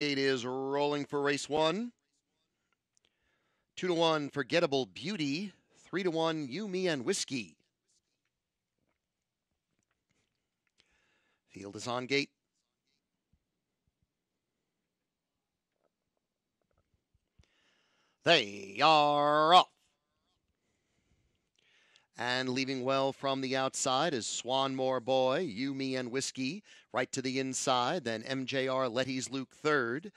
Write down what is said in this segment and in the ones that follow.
Eight is rolling for race one. Two to one, Forgettable Beauty. Three to one, You, Me, and Whiskey. Field is on gate. They are off. And leaving well from the outside is Swanmore Boy, You, Me, and Whiskey. Right to the inside, then MJR Letty's Luke third.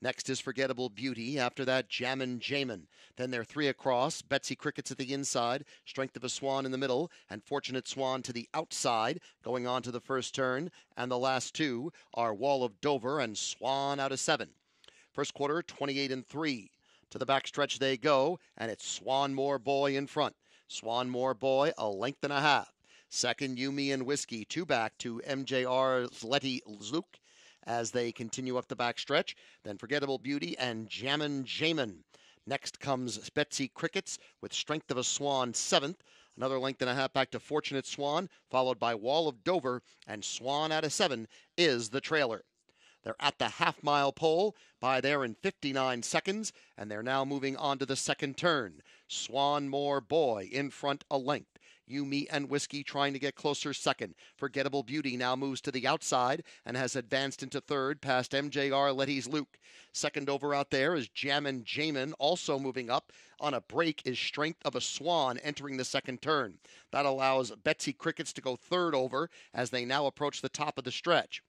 Next is Forgettable Beauty. After that, Jammin' Jamin. Then they're three across. Betsy Crickets at the inside. Strength of a Swan in the middle. And Fortunate Swan to the outside, going on to the first turn. And the last two are Wall of Dover and Swan out of seven. First quarter, 28 and 3. To the backstretch they go, and it's Swanmore Boy in front. Swanmore Boy, a length and a half. Second, You, Me, and Whiskey, two back to MJR's Letty Zook as they continue up the backstretch. Then Forgettable Beauty and Jammin' Jamin. Next comes Betsy Crickets with Strength of a Swan seventh. Another length and a half back to Fortunate Swan, followed by Wall of Dover, and Swan out of seven is the trailer. They're at the half mile pole by there in 59 seconds, and they're now moving on to the second turn. Swanmore Boy in front a length. You, Me, and Whiskey trying to get closer second. Forgettable Beauty now moves to the outside and has advanced into third past MJR Letty's Luke. Second over out there is Jammin' Jamin, also moving up. On a break is Strength of a Swan entering the second turn. That allows Betsy Crickets to go third over as they now approach the top of the stretch.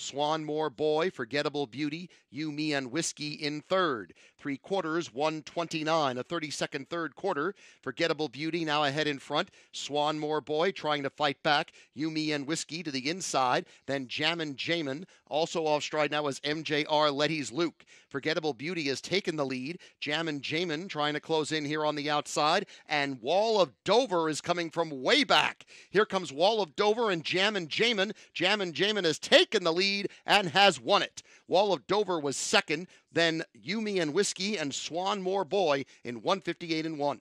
Swanmore Boy, Forgettable Beauty, You, Me, and Whiskey in third. Three quarters, 129, a 30 second third quarter. Forgettable Beauty now ahead in front. Swanmore Boy trying to fight back. You, Me, and Whiskey to the inside. Then Jammin' Jamin. Also off stride now is MJR Letty's Luke. Forgettable Beauty has taken the lead. Jammin' Jamin trying to close in here on the outside. And Wall of Dover is coming from way back. Here comes Wall of Dover and Jammin' Jamin. Jammin' Jamin has taken the lead and has won it. Wall of Dover was second, then You, Me, and Whiskey and Swan Swanmore Boy in 158 and 1.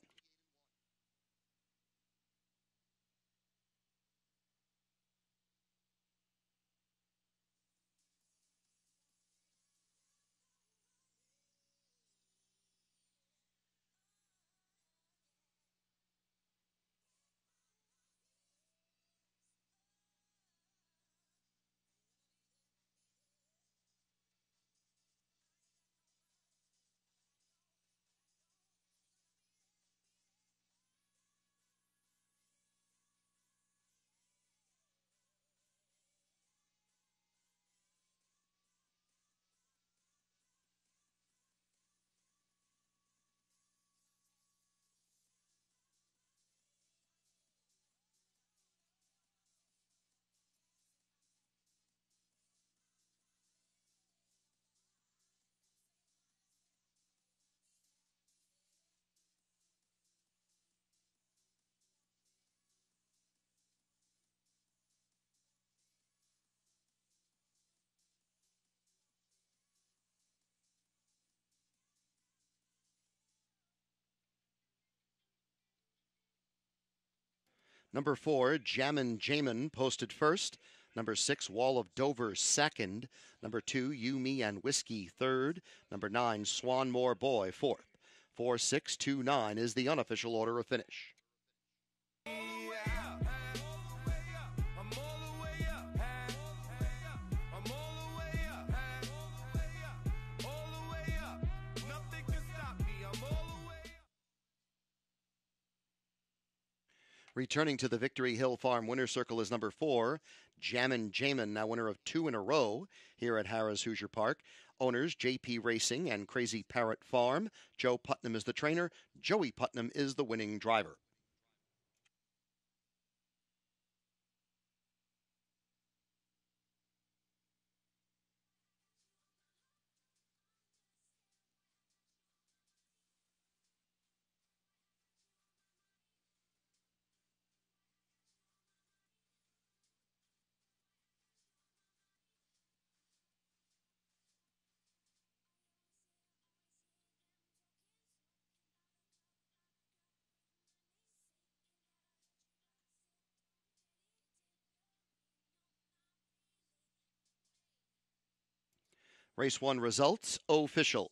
Number four, Jammin' Jamin posted first. Number six, Wall of Dover second. Number two, You, Me, and Whiskey third. Number nine, Swanmore Boy fourth. Four, six, two, nine is the unofficial order of finish. Returning to the Victory Hill Farm winner circle is number four, Jammin' Jamin, now winner of two in a row here at Harrah's Hoosier Park. Owners JP Racing and Crazy Parrot Farm. Joe Putnam is the trainer. Joey Putnam is the winning driver. Race one results official.